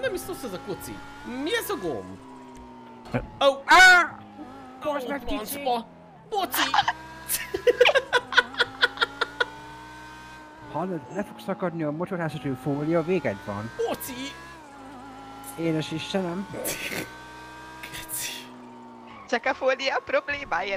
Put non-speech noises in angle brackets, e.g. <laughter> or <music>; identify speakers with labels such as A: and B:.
A: Nem is szólsz ez a koci. Mi ez a gomb? Ó, oh,
B: Ah!
A: oh,
B: meg, kicsi!
A: Boci! <laughs>
B: Hallod, le fog szakadni a motorházasú fólia, véged van.
A: Boci!
B: Édes Istenem.
C: Csak a fólia problémáért